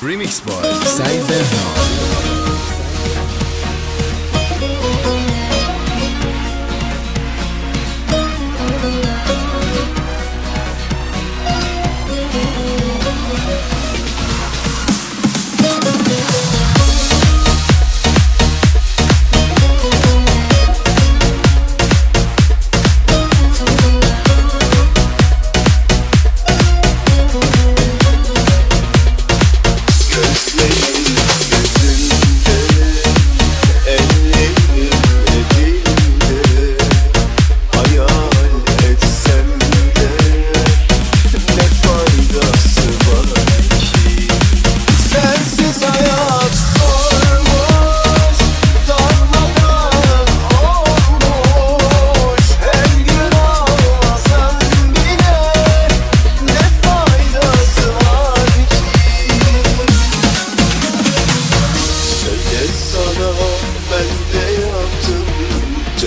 Remix boy, by the Bernard.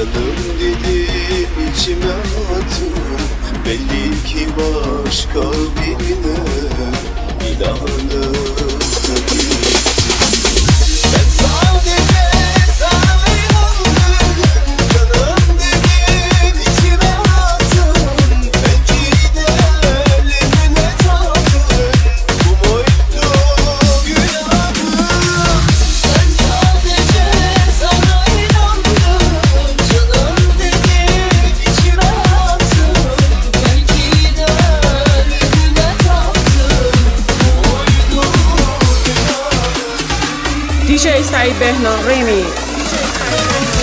Canım dedim içime attım Belli ki başka birine DJ Said Behnan Remix.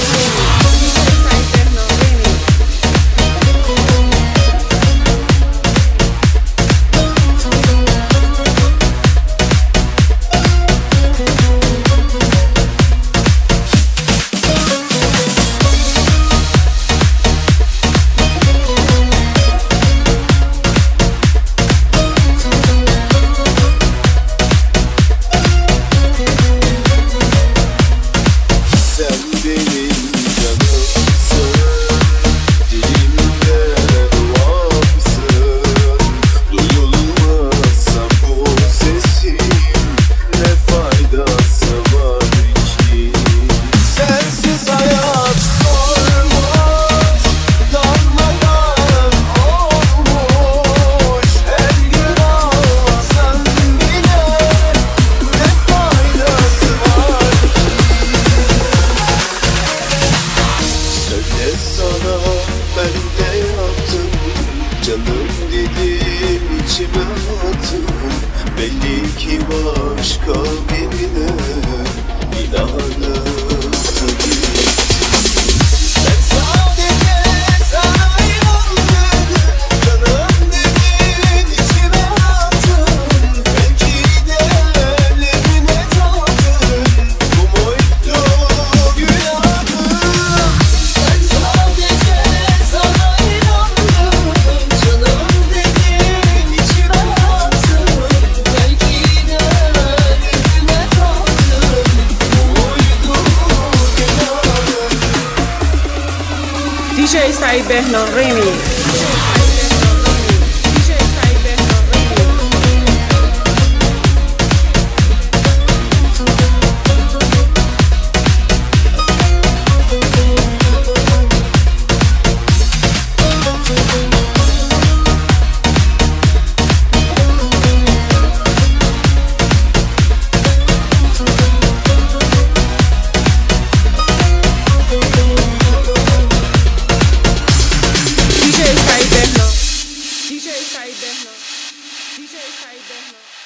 ki başka birine inanırım tabii DJ Saibernan Remix. Deixa eu sair da.